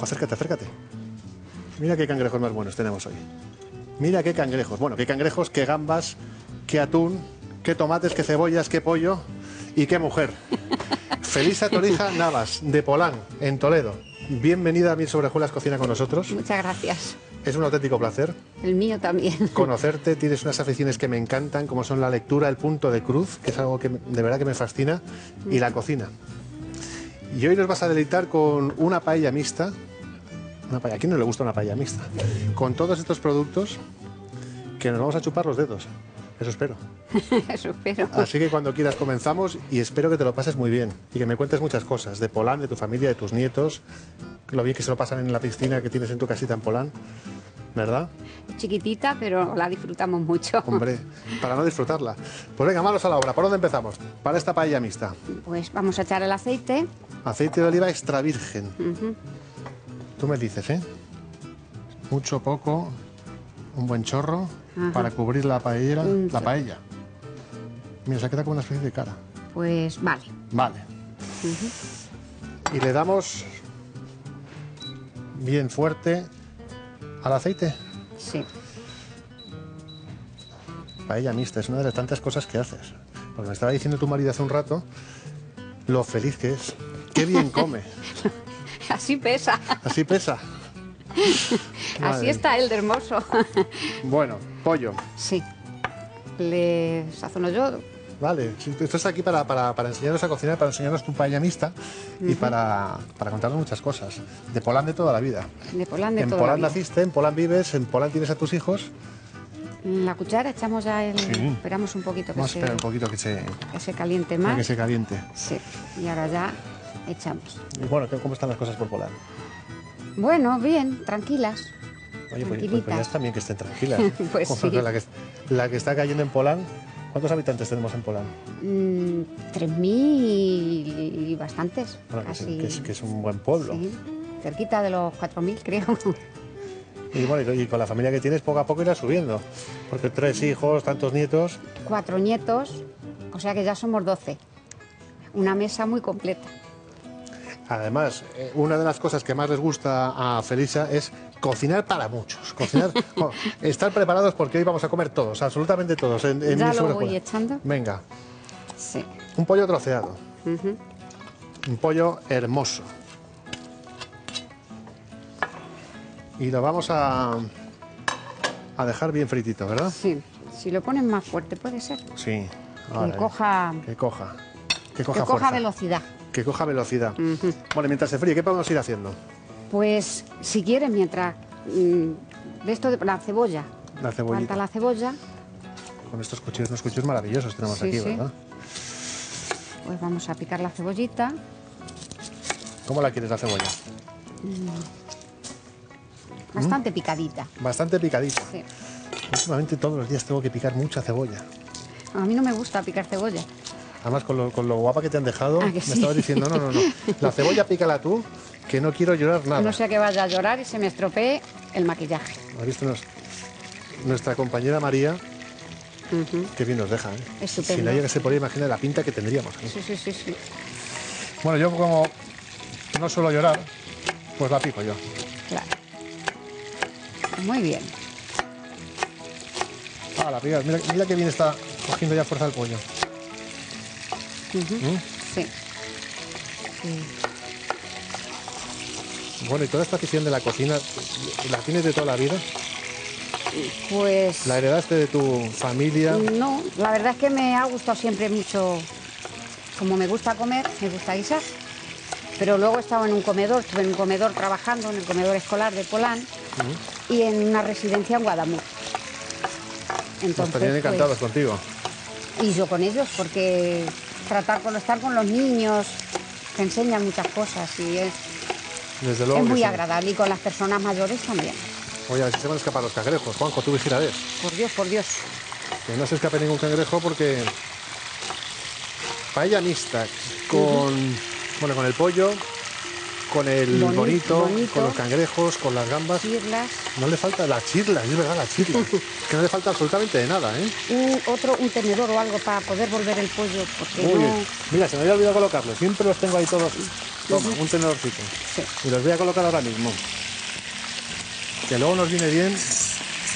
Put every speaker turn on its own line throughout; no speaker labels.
Juanjo, acércate, acércate. Mira qué cangrejos más buenos tenemos hoy. Mira qué cangrejos. Bueno, qué cangrejos, qué gambas, qué atún, qué tomates, qué cebollas, qué pollo y qué mujer. Felisa Torija Navas, de Polán, en Toledo. Bienvenida a Mil Sobrejuelas Cocina con nosotros.
Muchas gracias.
Es un auténtico placer
El mío también.
conocerte. Tienes unas aficiones que me encantan, como son la lectura, el punto de cruz, que es algo que de verdad que me fascina, y la cocina. Y hoy nos vas a deleitar con una paella mixta. Una paella. ¿A quién no le gusta una paella mixta? Con todos estos productos que nos vamos a chupar los dedos. Eso espero.
Eso espero.
Así que cuando quieras comenzamos y espero que te lo pases muy bien y que me cuentes muchas cosas de Polán, de tu familia, de tus nietos, lo bien que se lo pasan en la piscina que tienes en tu casita en Polán, ¿verdad?
Chiquitita, pero la disfrutamos mucho.
Hombre, para no disfrutarla. Pues venga, manos a la obra. ¿Por dónde empezamos? Para esta paella mixta.
Pues vamos a echar el aceite.
Aceite de oliva extra virgen.
Ujú.
Tú me dices, ¿eh? Mucho, poco, un buen chorro
Ajá.
para cubrir la paella.
Un
La paella. Mira, se queda como una especie de cara.
Pues vale.
Vale. Y le damos bien fuerte al aceite.
Sí.
Paella mixta es una de las tantas cosas que haces. Porque me estaba diciendo tu marido hace un rato lo feliz que es. Qué bien come.
Así pesa.
Así pesa.
Así
Madre.
está él de hermoso.
Bueno, pollo.
Sí. Le sazono yo.
Vale, estás aquí para, para, para enseñarnos a cocinar, para enseñarnos tu paella mixta y para, para contarnos muchas cosas. De Polán de toda la vida.
De Polán de
en
toda la
Polán
vida.
naciste, en Polán vives, en Polán tienes a tus hijos.
La cuchara echamos ya el...
Sí.
Esperamos un poquito que
Vamos a
se,
esperar un poquito que se,
que se caliente
para
más.
que se caliente.
Sí. Y ahora ya echamos.
Y bueno, ¿cómo están las cosas por Polán?
Bueno, bien, tranquilas.
Oye, pues, pues, pues ya está bien que estén tranquilas.
Pues sí.
La que, la que está cayendo en Polán, ¿cuántos habitantes tenemos en Polán?
Mm, 3.000 y, y bastantes.
Bueno, que es,
casi.
que es- que es un buen pueblo.
Sí, cerquita de los 4.000 creo.
Y bueno, y, y con la familia que tienes, poco a poco irá subiendo. Porque tres hijos, tantos nietos.
Cuatro nietos, o sea que ya somos 12. Una mesa muy completa.
Además, eh, una de las cosas que más les gusta a Felisa es cocinar para muchos. Cocinar, bueno, estar preparados porque hoy vamos a comer todos, absolutamente todos. En, en
Ya lo voy echando.
Venga,
Sí.
un pollo troceado. Un pollo hermoso. Y lo vamos a, a dejar bien fritito, ¿verdad?
Sí. Si lo pones más fuerte puede ser.
Sí.
Que coja,
Que coja. Que
que
coja,
coja
fuerza.
velocidad.
Que coja velocidad.
Ujú.
Bueno, mientras se fríe, ¿qué podemos ir haciendo?
Pues si quieres, mientras mm, de esto de la cebolla,
La cebollita.
falta la cebolla,
Con estos cuchillos, unos cuchillos maravillosos tenemos
Sí,
aquí,
sí.
¿verdad?
pues vamos a picar la cebollita.
¿Cómo la quieres la cebolla?
Bastante picadita.
Bastante picadita.
Sí.
Últimamente todos los días tengo que picar mucha cebolla.
A mí no me gusta picar cebolla.
Además, con lo, con lo guapa que te han dejado,
Ah,
me
sí.
estabas diciendo, no, no, no. La cebolla pícala tú, que no quiero llorar nada.
No sea que vaya a llorar y se me estropee el maquillaje.
¿Has visto nos- nuestra compañera María?
Ujú.
Qué bien nos deja, ¿eh?
Estupendo.
Si la llegase por ahí, imagina la pinta que tendríamos. ¿eh?
Sí, sí, sí, sí.
Bueno, yo como no suelo llorar, pues la pico yo.
Claro. Muy bien.
Ah, la pica. Mira, mira qué bien está cogiendo ya fuerza el pollo. ¿Mm?
Sí. Sí.
Bueno, y toda esta afición de la cocina, ¿la tienes de toda la vida?
Pues
¿La heredaste de tu familia?
no, la verdad es que me ha gustado siempre mucho, como me gusta comer, me gusta guisar. Pero luego he estado en un comedor, estuve en un comedor trabajando, en el comedor escolar de Polán y en una residencia en Guadamur.
Nos estarían
pues,
encantados contigo.
y yo con ellos, porque tratar con estar con los niños te enseñan muchas cosas y es,
Desde luego.
es
que
muy
sí.
agradable y con las personas mayores también.
Oye, a ver si se van a escapar los cangrejos. Juanjo, tú vigilarés.
Por Dios, por Dios.
Que no se escape ningún cangrejo porque. Paella mixta con. Bueno, con el pollo, con el
Boni-
bonito,
bonito.
con los cangrejos, con las gambas.
Chirlas.
No le falta la chirla, es verdad, la chirla. que no le falta absolutamente de nada, ¿eh?
Un, otro, un tenedor o algo para poder volver el pollo, porque
Muy
no...
bien. Mira, se me había olvidado colocarlos. Siempre los tengo ahí todos. Toma, un tenedorcito.
Sí.
Y los voy a colocar ahora mismo. Que luego nos viene bien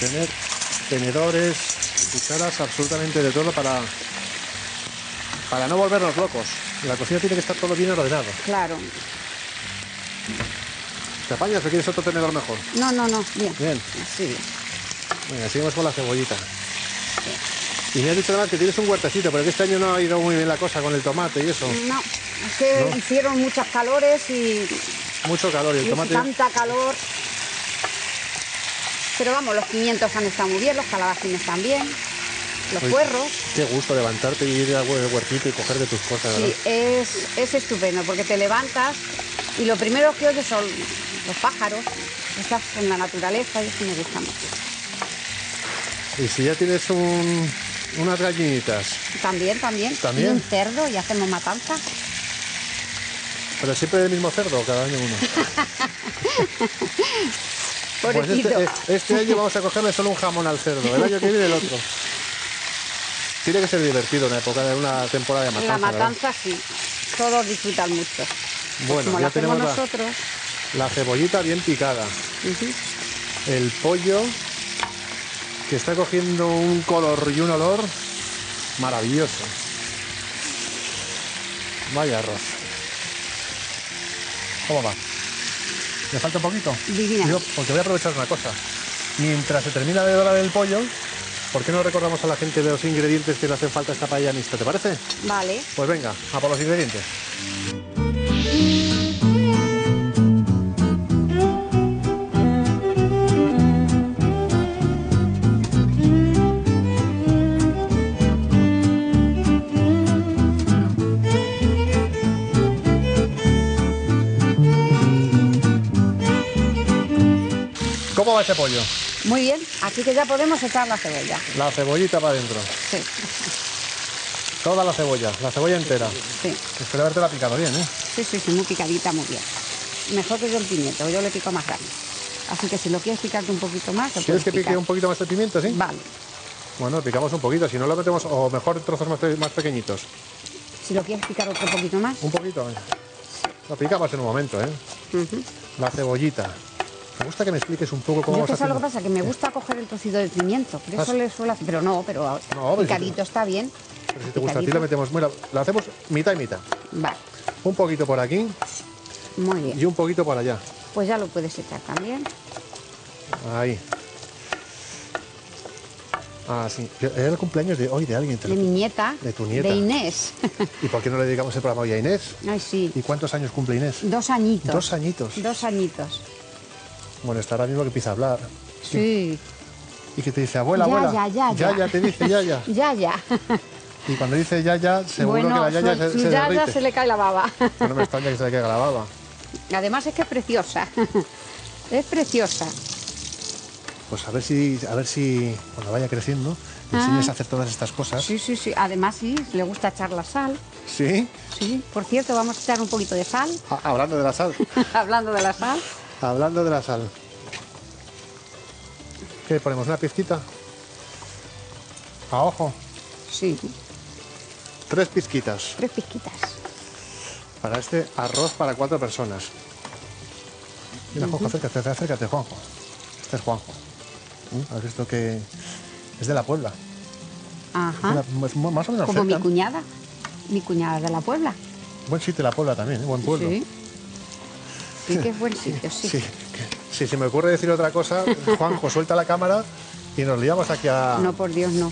tener tenedores, cucharas, absolutamente de todo para, para no volvernos locos. La cocina tiene que estar todo bien ordenado.
Claro.
¿Te apañas o quieres otro tenedor mejor?
No, no, no, bien.
Bien.
Así bien.
Venga, seguimos con la cebollita. Y me has dicho además que tienes un huertecito, pero que este año no ha ido muy bien la cosa con el tomate y eso.
No, es que
¿No?
hicieron muchas calores y,
Mucho calor y el
y
tomate.
tanta calor. Pero vamos, los pimientos han estado muy bien, los calabacines también, los
Uy,
puerros.
Qué gusto levantarte y ir al hue- huertito y coger de tus cosas.
Sí, es, es estupendo porque te levantas y lo primero que oyes son los pájaros, estás en la naturaleza y eso me gusta mucho.
Y si ya tienes un- unas gallinitas,
También, también.
¿También?
Y un cerdo y hacemos matanza.
pero siempre del mismo cerdo, cada año uno. Pues este, este año vamos a cogerle solo un jamón al cerdo, el año que viene el otro. Tiene que ser divertido una época de una temporada de matanza.
la
¿verdad?
matanza sí, todos disfrutan mucho.
Bueno,
Como
ya
la hacemos
tenemos la-
nosotros.
La cebollita bien picada, el pollo que está cogiendo un color y un olor maravilloso. Vaya arroz. ¿Cómo va? ¿Le falta un poquito?
Divina.
Yo, porque voy a aprovechar una cosa. Mientras se termina de dorar el pollo, ¿por qué no recordamos a la gente de los ingredientes que le hacen falta a esta paella mixta? ¿Te parece?
Vale.
Pues venga, a por los ingredientes. ¿Cómo va ese pollo?
Muy bien, aquí que ya podemos echar la cebolla.
La cebollita para adentro.
Sí,
Toda la cebolla, la cebolla entera.
sí,
Espero haberte picado bien, ¿eh?
sí, sí, sí, muy picadita, muy bien. Mejor que yo el pimiento, yo le pico más grande. Así que si lo quieres picarte un poquito más,
¿Quieres
puedes
que pique
picar.
un poquito más el pimiento, sí?
Vale.
Bueno, picamos un poquito, si no lo metemos, o mejor trozos más, más pequeñitos.
Si lo quieres picar otro poquito más.
Un poquito. ¿eh? Lo picamos en un momento, ¿eh? La cebollita. Me gusta que me expliques un poco cómo
Yo que lo que pasa, que me gusta coger el trocito de pimiento, por eso
Ah,
le suelo hacer, pero no, pero
No,
picadito está bien.
Pero si te gusta a ti, le metemos... Mira, lo hacemos mitad y mitad.
Vale,
Un poquito por aquí
muy bien.
y un poquito por allá.
Pues ya lo puedes echar también.
Ahí. Ah, sí. Era el cumpleaños de hoy de alguien.
De mi nieta,
De tu nieta.
de Inés.
¿Y por qué no le dedicamos el programa hoy a Inés?
Ay, sí,
¿Y cuántos años cumple Inés?
dos añitos.
Dos añitos.
Dos añitos.
Bueno, está ahora mismo que empieza a hablar.
Sí,
Y que te dice, abuela,
Ya,
abuela.
ya, ya,
ya,
ya.
ya, te dice ya, ya.
ya, ya.
Y cuando dice ya, ya, seguro
bueno,
que la yaya
su,
se,
su
se
yaya
derrite.
se le cae la baba.
No me extraña que se le caiga la baba.
Además es que es preciosa. Es preciosa.
Pues a ver si, a ver si cuando vaya creciendo, le enseñes
Ah.
a hacer todas estas cosas.
Sí, sí, sí. Además sí, le gusta echar la sal.
¿Sí?
Sí. Por cierto, vamos a echar un poquito de sal.
Ah, hablando de la sal.
Hablando de la sal.
hablando de la sal. ¿Qué ponemos? ¿Una pizquita? A ojo.
Sí,
Tres pizquitas
tres pizquitas.
para este arroz para cuatro personas. Mira, Juanjo, acércate, acércate, Juanjo. Este es Juanjo. ¿Mm? ¿Has visto que es de la Puebla?
Ajá.
Es más o menos
Como mi cuñada. Mi cuñada de la Puebla.
Buen sitio la Puebla también, ¿eh? buen pueblo.
Sí. Sí que es buen sitio, sí.
Si se me ocurre decir otra cosa, Juanjo, suelta la cámara y nos liamos aquí a,
No, por Dios, no.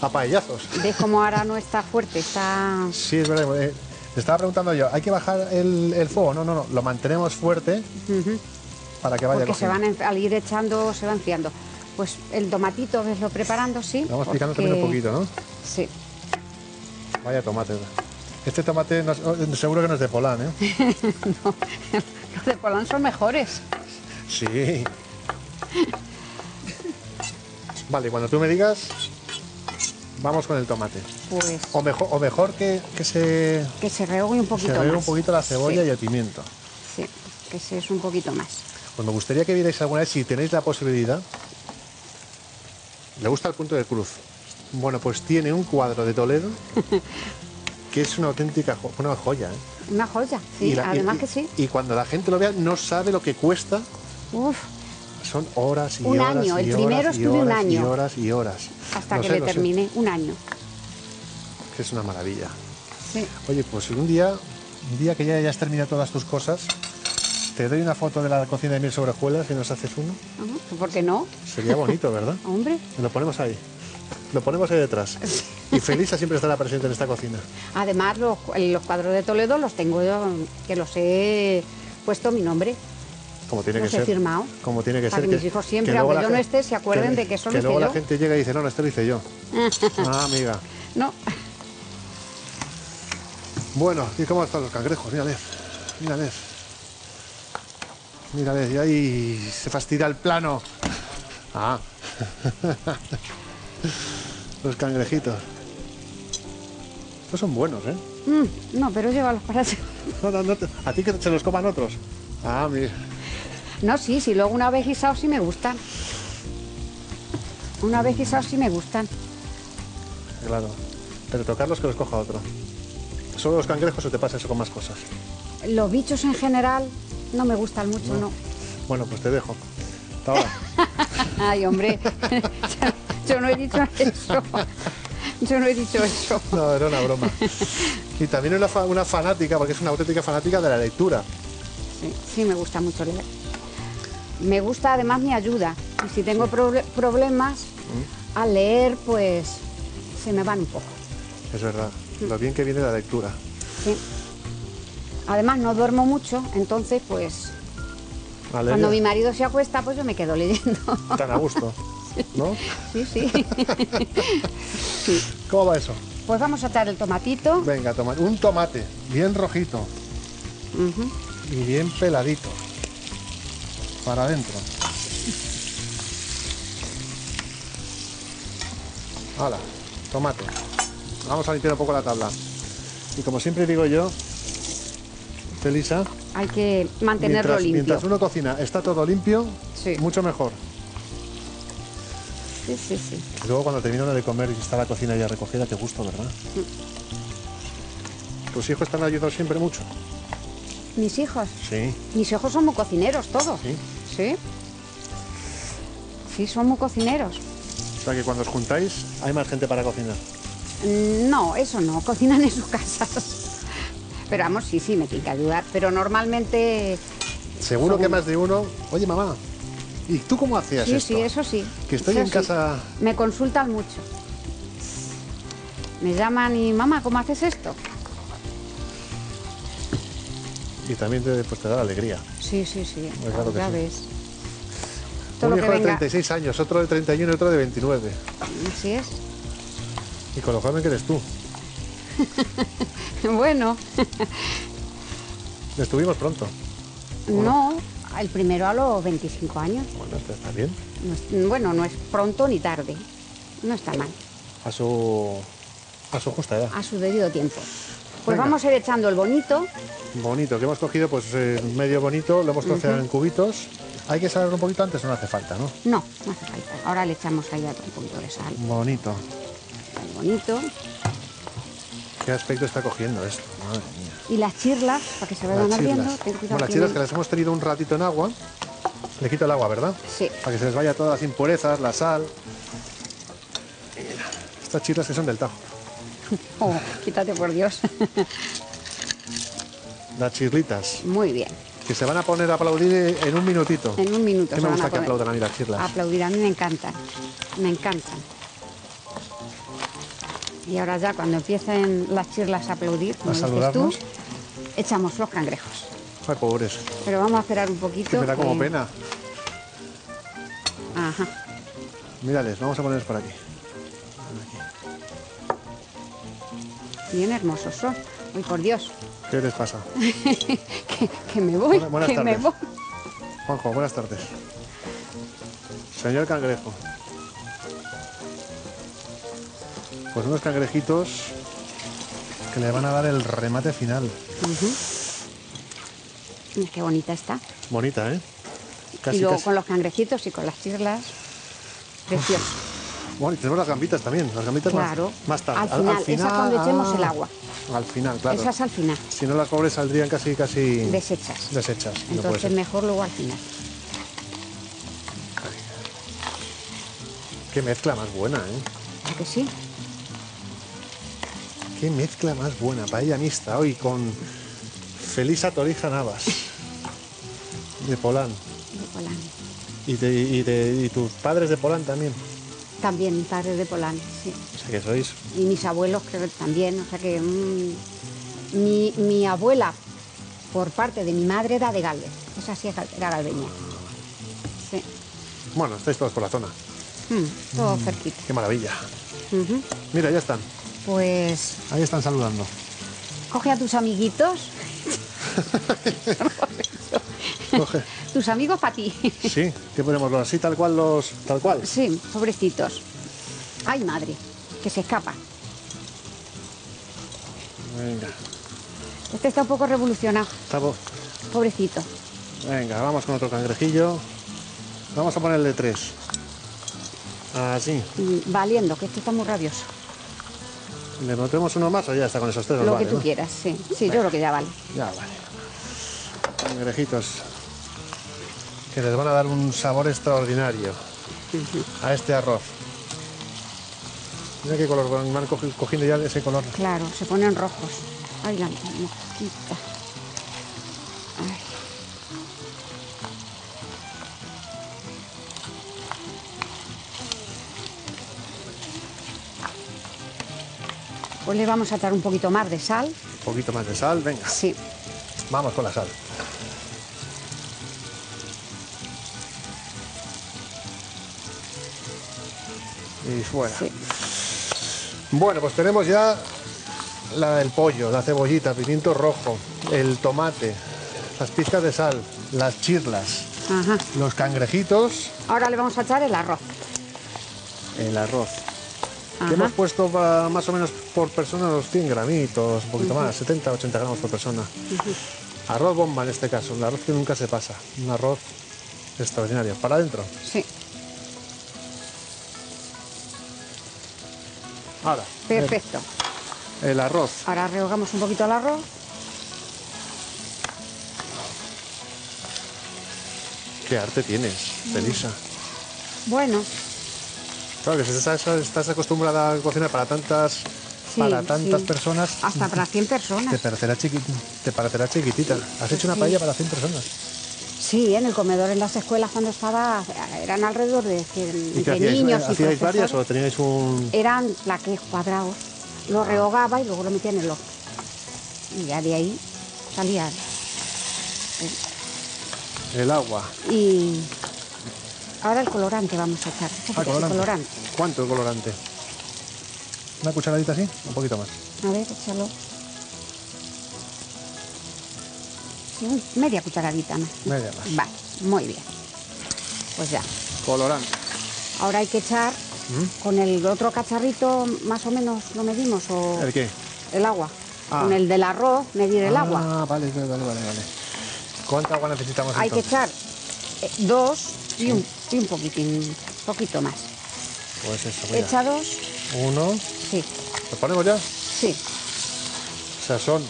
a paellazos.
¿Ves cómo ahora no está fuerte? Está...
Sí, es verdad. eh, estaba preguntando yo, ¿hay que bajar el, el fuego? No, no, no, lo mantenemos fuerte para que vaya
Porque se van, en- al ir echando, se va enfriando. Pues el tomatito, veslo preparando, sí.
Vamos picando también un poquito, ¿no?
Sí.
Vaya tomate. Este tomate no oh, seguro que no es de Polán, ¿eh?
no, los de Polán son mejores.
Sí. Vale, cuando tú me digas, vamos con el tomate.
Pues
O mejor, o mejor que, que se,
que se rehogue un
se
poquito
regue
más.
un poquito la cebolla
Sí,
y el pimiento.
sí. que ese es un poquito más.
Pues me gustaría que vierais alguna vez, si tenéis la posibilidad. ¿Le gusta el punto de cruz? Bueno, pues tiene un cuadro de Toledo que es una auténtica jo- una joya. ¿eh?
Una joya, sí,
la-
además
y-
que sí.
Y cuando la gente lo vea, no sabe lo que cuesta.
Uf,
Son horas y
Un
horas.
año,
y
el
horas
primero estuve un
horas Y
año.
horas y horas.
hasta
No
que
sé,
le
no sé,
un año.
que es una maravilla.
Sí.
Oye, pues un día, un día que ya hayas terminado todas tus cosas, te doy una foto de la cocina de mil sobre hojuelas y nos haces uno.
Ajá, ¿Por qué no?
Sería bonito, ¿verdad?
Hombre,
Lo ponemos ahí. Lo ponemos ahí detrás. Y Felisa siempre estará presente en esta cocina.
además los, los cuadros de Toledo los tengo yo, que los he puesto mi nombre.
Como tiene que ser.
firmado.
Como tiene que
Para
ser.
que mis hijos siempre, aunque yo no esté, se acuerden de que eso lo
Que luego la
yo.
gente llega y dice, no, no, esto lo hice yo. ah, amiga.
No,
Bueno, ¿y cómo están los cangrejos? Mírales. Mírales. Mírales, y ahí se fastidia el plano. Ah. los cangrejitos. Estos son buenos, ¿eh?
Mm, no, pero llévalos para.
No, no, no te- a ti que se los coman otros. Ah, mira.
No, sí, sí, luego una vez guisados sí me gustan. Una vez guisados sí me gustan.
Claro. Pero tocarlos que los coja otro. Solo los cangrejos o te pasa eso con más cosas.
Los bichos en general no me gustan mucho, no.
Bueno, pues te dejo. Hasta ahora.
Ay, hombre, yo no he dicho eso. Yo no he dicho eso.
No, era una broma. Y también una, fa- una fanática, porque es una auténtica fanática de la lectura.
Sí, sí, me gusta mucho leer. Me gusta, además me ayuda. Y si tengo proble- problemas, al leer, pues se me van un poco.
Es verdad. Lo bien que viene la lectura.
Sí. Además, no duermo mucho, entonces, pues,
Vale,
cuando mi marido se acuesta, pues yo me quedo leyendo.
Tan a gusto. ¿No?
Sí, sí.
¿Cómo va eso?
Pues vamos a echar el tomatito.
Venga, toma. Un tomate. Bien rojito. Y bien peladito. Para adentro. Hala, tomate. Vamos a limpiar un poco la tabla. Y como siempre digo yo, Felisa,
Hay que mantenerlo
mientras,
limpio.
mientras uno cocina está todo limpio,
Sí.
mucho mejor.
Sí, sí, sí.
Y luego cuando termina de comer y está la cocina ya recogida, qué gusto, ¿verdad? ¿Tus hijos están ayudando siempre mucho?
Mis hijos.
Sí,
Mis hijos son muy cocineros, todos.
sí.
Sí. Sí, son muy cocineros.
O sea que cuando os juntáis hay más gente para cocinar.
Mm, No, eso no, cocinan en sus casas. Pero vamos, sí, sí, me tiene que ayudar. Pero normalmente.
Seguro que más de uno. Oye, mamá, ¿y tú cómo hacías
Sí,
esto?
sí, eso sí.
Que estoy
eso
en
sí.
casa.
Me consultan mucho. Me llaman y, mamá, ¿cómo haces esto?
Y también te, pues, te da alegría.
Sí, sí, sí.
Pues claro que
ya
sí.
ves. Todo
Un
que
hijo de
venga.
36 años, otro de 31 y otro de 29.
Así es.
Y con lo joven que eres tú.
Bueno,
Estuvimos pronto.
no, el primero a los 25 años.
Bueno, esto está bien.
No es- bueno, no es pronto ni tarde. No está mal.
A su, a su justa edad.
A su debido tiempo. Pues
Venga.
vamos a ir echando el bonito.
Bonito, que hemos cogido pues eh, medio bonito, lo hemos troceado en cubitos. ¿Hay que salar un poquito antes o no hace falta, no?
No, no hace falta. Ahora le echamos ahí otro poquito de sal.
Bonito.
El bonito.
¿Qué aspecto está cogiendo esto? Madre mía.
Y las chirlas, para que se vayan cuidado
Bueno, las chirlas que las hemos tenido un ratito en agua. Le quito el agua, ¿verdad?
Sí.
Para que se les vaya todas las impurezas, la sal. Estas chirlas que son del Tajo.
Oh, quítate por Dios.
Las chirlitas,
Muy bien.
que se van a poner a aplaudir en un minutito.
En un minuto
me gusta
a
que
poner-
aplaudan a mí las chirlas.
Aplaudir, a mí me encantan. Me encantan. Y ahora ya cuando empiecen las chirlas a aplaudir, como dices tú, echamos los cangrejos.
Ay, pobres.
Pero vamos a esperar un poquito.
Que me da como
que-
pena.
Ajá.
Mírales, vamos a ponerlos por aquí.
Bien hermosos son. Uy, por Dios.
¿Qué les pasa?
que, que me voy.
Buena- buenas
que me
tardes.
voy.
Juanjo, buenas tardes. Señor cangrejo. Pues unos cangrejitos que le van a dar el remate final.
Mira qué bonita está.
Bonita, ¿eh?
y luego
casi.
con los cangrejitos y con las chirlas. Precioso.
Bueno, y tenemos las gambitas también. Las gambitas más-
Claro.
más, tarde.
Al final, esas cuando echemos el agua.
Al final, claro.
Esas al final,
Si no, las pobres saldrían casi, casi
deshechas.
deshechas. No puede
Entonces mejor luego al final.
Qué mezcla más buena, ¿eh?
¿A que sí?
Qué mezcla más buena. Paella mixta hoy con Felisa Torija Navas. De Polán.
De Polán.
Y, de, y, de- y tus padres de Polán también.
También mi padre de Polán, sí.
O sea que sois.
Y mis abuelos creo que también. O sea que mm, mi, mi abuela, por parte de mi madre, era de Galvez. Esa sí era galveña. Sí.
Bueno, estáis todos por la zona.
Mm, todo cerquita.
Qué maravilla. Mira, ya están.
Pues
Ahí están saludando.
coge a tus amiguitos,
Coge.
Tus amigos para ti.
Sí, ¿qué ponemos? Así tal cual los. tal cual.
Sí, pobrecitos. Ay, madre, que se escapa.
Venga.
Este está un poco revolucionado,
Estamos.
pobrecito.
Venga, vamos con otro cangrejillo. Vamos a ponerle tres. Así.
Mm, Valiendo, que este está muy rabioso.
¿Le metemos uno más o ya está con esos tres?
Lo
vale,
que tú
¿no?
quieras, sí. Sí, yo creo que ya vale.
Ya vale. Cangrejitos. Que les van a dar un sabor extraordinario a este arroz. Mira qué color van van cogi- cogiendo ya ese color.
Claro, se ponen rojos. Ay, la mosquita. Ay. Pues le vamos a echar un poquito más de sal.
Un poquito más de sal, venga.
Sí.
Vamos con la sal. Y fuera.
Sí.
Bueno, pues tenemos ya la, el pollo, la cebollita, pimiento rojo, el tomate, las pizcas de sal, las chirlas,
Ajá.
los cangrejitos,
Ahora le vamos a echar el arroz.
el arroz. Que hemos puesto para más o menos por persona unos 100 gramitos, un poquito más, 70, 80 gramos por persona. Arroz bomba en este caso, un arroz que nunca se pasa, un arroz extraordinario. Para adentro.
Sí.
Ahora,
Perfecto.
el, el arroz.
Ahora rehogamos un poquito el arroz.
¿Qué arte tienes, Felisa?
Bueno,
Claro que si estás, estás acostumbrada a cocinar para tantas,
Sí,
para tantas
sí.
personas,
hasta para 100
te
personas.
parecerá, chiqui- te parecerá chiquitita. Has hecho una
Sí.
paella para 100 personas.
Sí, en el comedor en las escuelas cuando estaba eran alrededor de 100
¿Y
niños y
¿Hacíais varias o teníais un...?
Eran plaques cuadrados. Lo rehogaba y luego lo metía en el horno. Y ya de ahí salía.
El agua.
Y ahora el colorante vamos a echar.
Ah, colorante. ¿Cuánto el colorante? ¿Una cucharadita así? Un poquito más.
A ver, échalo. Media cucharadita, ¿no?
Media más.
Vale, muy bien. Pues ya.
Colorante.
Ahora hay que echar
¿Mm?
con el otro cacharrito, más o menos lo medimos, o
¿El qué?
el agua.
Ah.
Con el del arroz, medir el agua.
Ah, vale, vale, vale, vale. vale. ¿Cuánta agua necesitamos
Hay que echar eh, dos y un, y un poquitín, poquito más.
Pues eso, mira.
Echa dos,
Uno.
sí,
¿Lo ponemos ya?
sí,
O sea, son...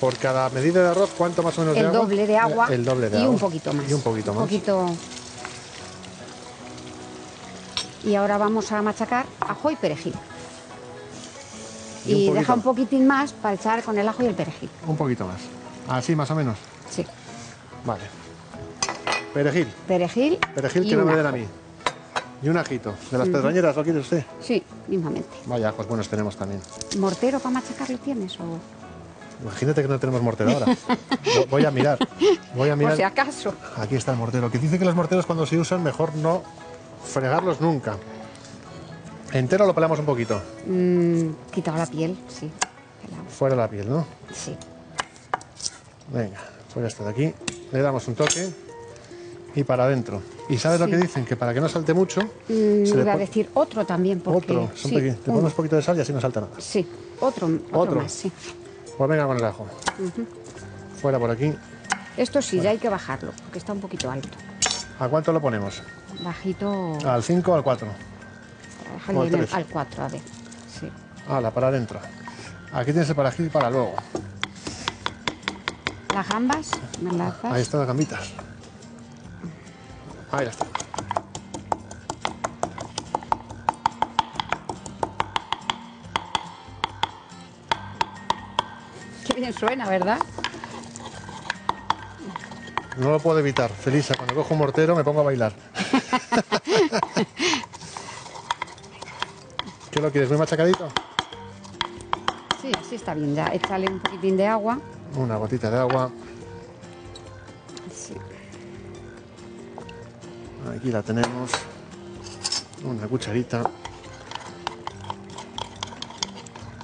Por cada medida de arroz, ¿cuánto más o menos de
el
agua?
doble de agua
El doble de
y
agua.
un poquito más.
Y un poquito más.
poquito. Y ahora vamos a machacar ajo y perejil.
Y un
deja un poquitín más para echar con el ajo y el perejil.
Un poquito más. Así más o menos.
Sí,
Vale. Perejil.
perejil.
Perejil que no
un
me den a mí. Y un ajito. ¿De las pedroñeras lo quiere usted?
Sí, mismamente.
Vaya ajos buenos tenemos también.
¿Mortero para machacarlo tienes? O...
Imagínate que no tenemos mortero ahora. Vo- Voy a mirar. Voy a mirar.
Por si acaso.
Aquí está el mortero. Que dice que los morteros cuando se usan mejor no fregarlos nunca. Entero lo pelamos un poquito.
Mm, quitado la piel, sí. pelado.
Fuera la piel, ¿no?
Sí.
Venga, pues ya está de aquí. Le damos un toque y para adentro. ¿Y sabes lo que dicen? Que para que no salte mucho,
Mm,
se le
a decir otro también, porque...
otro.
sí.
Le ponemos un poquito de sal y así no salta nada.
Sí, otro, otro,
Otro.
más, sí.
Pues venga con el ajo. Fuera por aquí.
Esto sí, ya hay que bajarlo, porque está un poquito alto.
¿A cuánto lo ponemos?
Bajito.
¿Al 5 o al 4?
Déjale
o al
en el-
tres.
al 4, a ver. Sí.
Hala, para adentro. Aquí tienes el perejil para luego.
Las gambas, me las das?
Ahí están las gambitas. Ahí está.
Bien suena, ¿verdad?
No lo puedo evitar. Felisa, cuando cojo un mortero me pongo a bailar. ¿Qué lo quieres? ¿Muy machacadito?
Sí, así está bien. Ya échale un poquitín de agua.
Una gotita de agua.
Sí.
Aquí la tenemos. Una cucharita.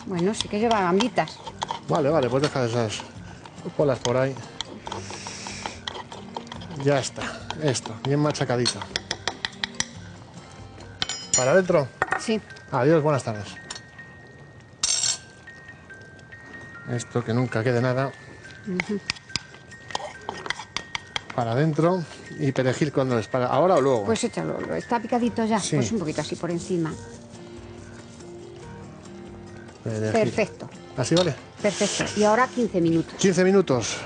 Bueno, sí que lleva gambitas.
Vale, vale, pues deja esas bolas por ahí. Ya está. Esto, bien machacadito. ¿Para adentro?
Sí.
Adiós, buenas tardes. Esto que nunca quede nada. Para adentro y perejil cuando les para. ¿Ahora o luego?
Pues échalo. ¿lo ¿Está picadito ya?
Sí.
Pues un poquito así por encima.
Perejil.
Perfecto.
¿Así vale?
Perfecto. Y ahora 15 minutos.
15 minutos.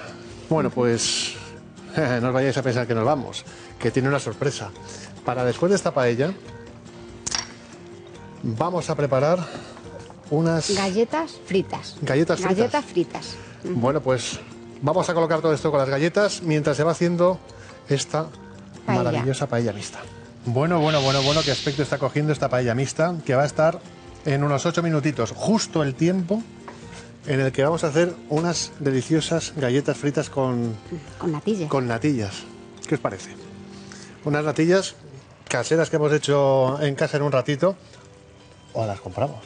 Bueno, pues no os vayáis a pensar que nos vamos, que tiene una sorpresa. Para después de esta paella, vamos a preparar unas
Galletas fritas.
galletas fritas.
Galletas fritas.
Bueno, pues vamos a colocar todo esto con las galletas mientras se va haciendo esta
Paella.
maravillosa paella mixta. Bueno, bueno, bueno, bueno, qué aspecto está cogiendo esta paella mixta, que va a estar en unos 8 minutitos, justo el tiempo en el que vamos a hacer unas deliciosas galletas fritas con,
Con natilla.
con natillas. ¿Qué os parece? Unas natillas caseras que hemos hecho en casa en un ratito, o las compramos.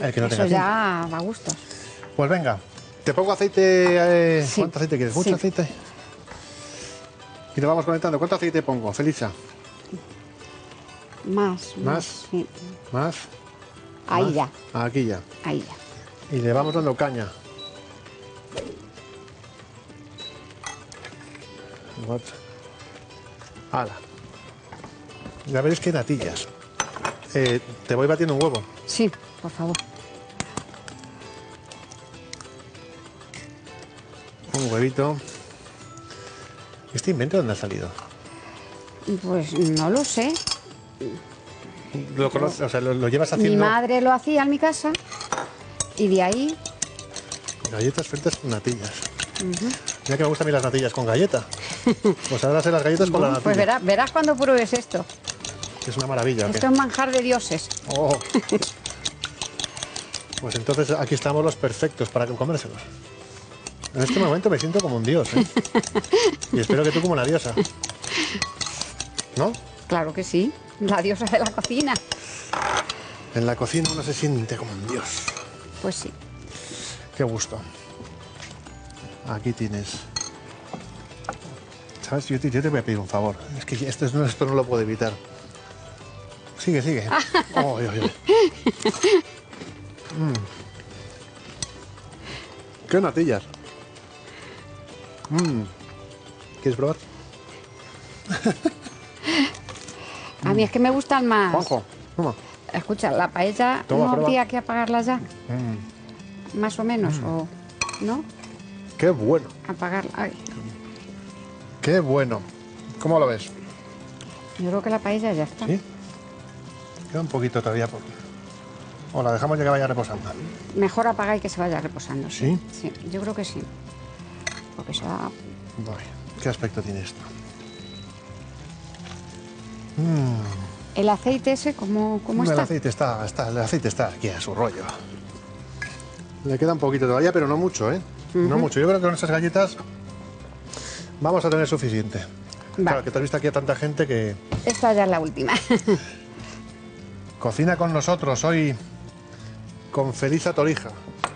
El que no
Eso
tenga tiempo.
ya va a gustos.
Pues venga, te pongo aceite. eh,
Sí.
¿Cuánto aceite quieres? ¿Mucho
Sí.
aceite? Y lo vamos comentando. ¿Cuánto aceite pongo, Felisa?
Más.
¿Más?
Sí.
¿Más?
Ahí
¿Más?
ya.
Aquí ya.
Ahí ya.
Y le vamos dando caña. Hala. Ya veréis que natillas. Eh, te voy batiendo un huevo.
Sí, por favor.
Un huevito. ¿Este invento dónde ha salido?
Pues no lo sé.
¿Lo, conoces? O sea, lo, lo llevas
Mi
haciendo
madre lo hacía en mi casa y de ahí,
galletas fritas con natillas. Mira que me gustan a mí las natillas con galleta. Pues ahora sé las galletas con la natilla.
pues verás, verás cuando pruebes esto.
Es una maravilla.
Esto es manjar de dioses.
Oh. Pues entonces aquí estamos los perfectos para comérselos. En este momento me siento como un dios, ¿eh? Y espero que tú como una diosa. ¿No?
Claro que sí. La diosa de la cocina.
En la cocina uno se siente como un dios.
Pues sí.
Qué gusto. Aquí tienes. ¿Sabes? Yo te, yo te voy a pedir un favor. Es que esto, es- no, esto no lo puedo evitar. Sigue, sigue. Oh, ay, ay, ay. Mm. ¡Qué natillas! Mm. ¿Quieres probar?
A mí es que me gustan más.
Juanjo, toma.
Escucha, la paella
Toma,
no
prueba.
habría que apagarla ya.
Mm.
Más o menos. O, ¿No?
¡Qué bueno!
Apagarla. Ay,
¡Qué bueno! ¿Cómo lo ves?
yo creo que la paella ya está.
¿Sí? Queda un poquito todavía. Por... O la dejamos ya que vaya reposando.
Mejor apagar y que se vaya reposando.
¿Sí?
Sí, yo creo que sí. Porque se va...
Vale. ¿Qué aspecto tiene esto?
El aceite ese, ¿cómo, cómo
el
está?
aceite está, está, el aceite está aquí a su rollo. Le queda un poquito todavía, pero no mucho, ¿eh? No mucho. Yo creo que con esas galletas vamos a tener suficiente. Claro, que te has visto aquí a tanta gente que
Esta ya es la última.
cocina con nosotros hoy con Felisa Torija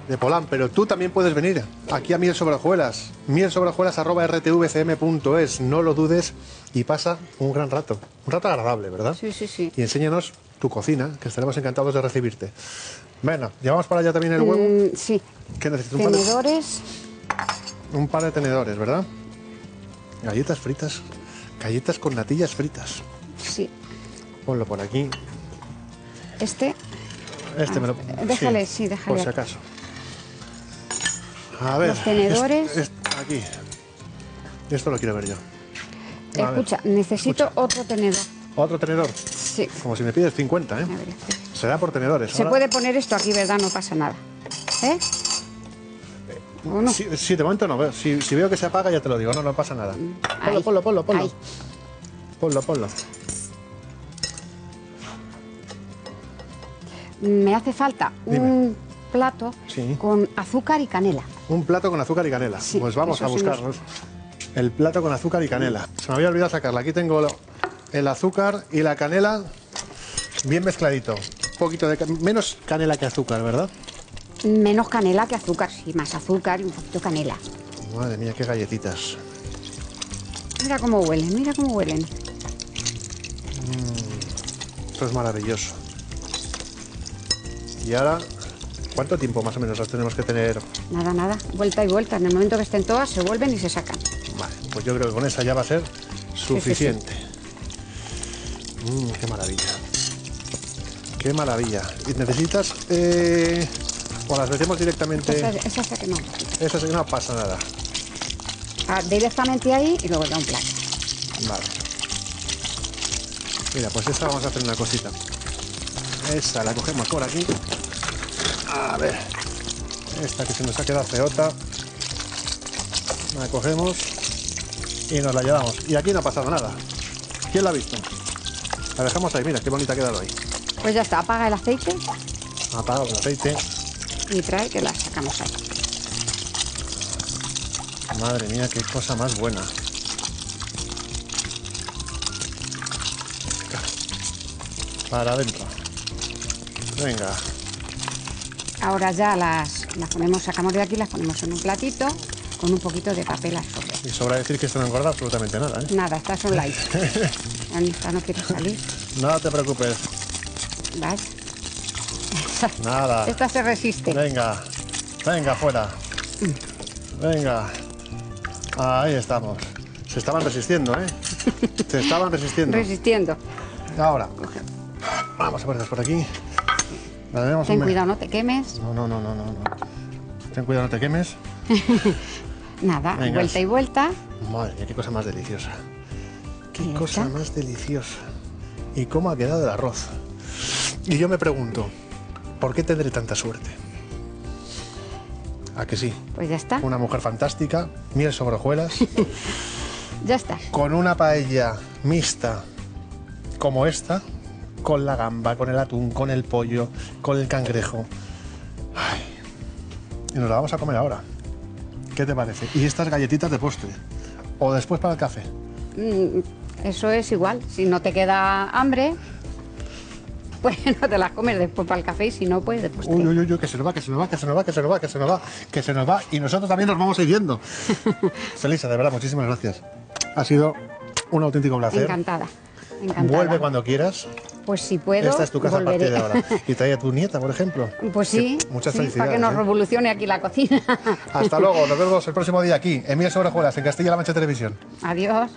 de Polán, pero tú también puedes venir aquí a Miel sobre Hojuelas, mielsobrehojuelas@rtvcm.es, no lo dudes y pasa un gran rato, un rato agradable, ¿verdad?
sí, sí, sí.
y enséñanos tu cocina, que estaremos encantados de recibirte. Bueno, llevamos para allá también el huevo.
Mm, sí.
¿Qué necesitas? ¿Un par de-
Tenedores.
Un par de tenedores, ¿verdad? Galletas fritas. Galletas con natillas fritas.
Sí.
Ponlo por aquí.
Este,
Este me lo...
Ah, déjale, sí, déjale
Por si acaso. A ver.
Los tenedores.
es- es- aquí. Esto lo quiero ver yo.
Escucha, necesito otro tenedor.
Otro tenedor.
Sí.
Como si me pides 50, ¿eh?
A ver, espera.
Será por tenedores.
Se
Ahora-
puede poner esto aquí, ¿verdad? No pasa nada. ¿Eh? ¿O no?
Sí, sí, de momento no. veo. Si, si veo que se apaga, ya te lo digo. No, no pasa nada. Ponlo,
Ahí.
ponlo, ponlo, ponlo.
Ahí.
Ponlo, ponlo.
Me hace falta
Dime.
un plato
Sí.
con azúcar y canela.
Un plato con azúcar y canela.
Sí,
pues vamos a
sí
buscarnos. El plato con azúcar y canela. Se me había olvidado sacarla. Aquí tengo el azúcar y la canela bien mezcladito. Un poquito de menos canela que azúcar, ¿verdad?
Menos canela que azúcar, sí, más azúcar y un poquito de canela.
Madre mía, qué galletitas.
Mira cómo huelen, mira cómo huelen.
Esto es maravilloso. Y ahora, ¿cuánto tiempo más o menos las tenemos que tener?
Nada, nada, vuelta y vuelta. En el momento que estén todas, se vuelven y se sacan.
Pues yo creo que con esa ya va a ser suficiente. Mm, qué maravilla. Qué maravilla. ¿Y necesitas eh, o las metemos directamente?
Esa, esa sí que no.
Esa que no pasa nada.
Ah, directamente ahí y luego ya un plato.
Vale. Mira, pues esta vamos a hacer una cosita. Esa la cogemos por aquí. A ver. Esta que se nos ha quedado feota. La cogemos y nos la llevamos. Y aquí no ha pasado nada. ¿Quién la ha visto? La dejamos ahí, mira qué bonita ha quedado ahí.
Pues ya está, apaga el aceite
Apagado el aceite.
y trae que la sacamos ahí.
Madre mía, qué cosa más buena. Para adentro. Venga.
Ahora ya las, las ponemos, sacamos de aquí, las ponemos en un platito con un poquito de papel absorbente.
Y sobra decir que esto no engorda absolutamente nada, ¿eh?
Nada, estas son light. Esta no quiere salir.
No te preocupes. Nada.
esta se resiste.
Venga. Venga, fuera. Venga. Ahí estamos. Se estaban resistiendo, ¿eh? Se estaban resistiendo.
Resistiendo.
Ahora. Vamos a ponerlas por aquí.
Ten cuidado, no te quemes.
No, no, no, no. no. Ten cuidado, no te quemes.
Nada,
Venga.
vuelta y vuelta.
Madre mía, qué cosa más deliciosa. Qué cosa más deliciosa. ¿Y cómo ha quedado el arroz? Y yo me pregunto, ¿por qué tendré tanta suerte? ¿A que sí?
Pues ya está.
Una mujer fantástica, miel sobre hojuelas,
Ya está.
con una paella mixta como esta, con la gamba, con el atún, con el pollo, con el cangrejo. Ay. Y nos la vamos a comer ahora. ¿Qué te parece? Y estas galletitas de postre. O después para el café.
Mm, Eso es igual. Si no te queda hambre, pues no te las comes después para el café y si no, pues después.
Uy, uy, uy, uy, que se nos va, que se nos va, que se nos va, que se nos va, que se nos va, que se nos va. Y nosotros también nos vamos a ir yendo. Felisa, de verdad, muchísimas gracias. Ha sido un auténtico placer.
Encantada. Encantada.
Vuelve cuando quieras.
Pues si puedo,
Esta es tu casa
volveré.
a partir de ahora. Y trae a tu nieta, por ejemplo.
Pues sí,
Que- muchas
sí,
felicidades.
para que nos
¿eh?
revolucione aquí la cocina.
Hasta luego, nos vemos el próximo día aquí, en Miel sobre Hojuelas, en Castilla-La Mancha Televisión.
Adiós.